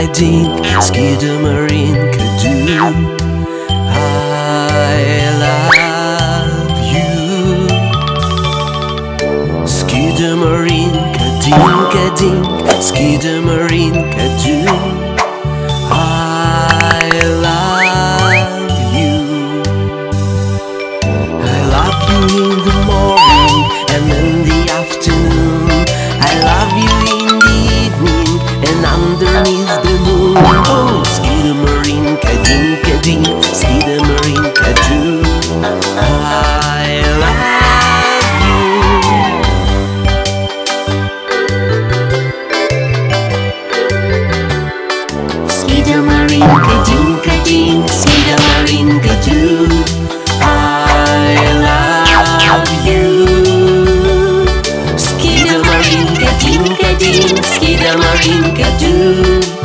ka-ding, Skidamarink, ka-doo. I love you. Skidamarink, ka-ding, ka-ding, Skidamarink, ka-doo. I love you. I love you in the morning and in the afternoon. I love you in the evening and underneath the do.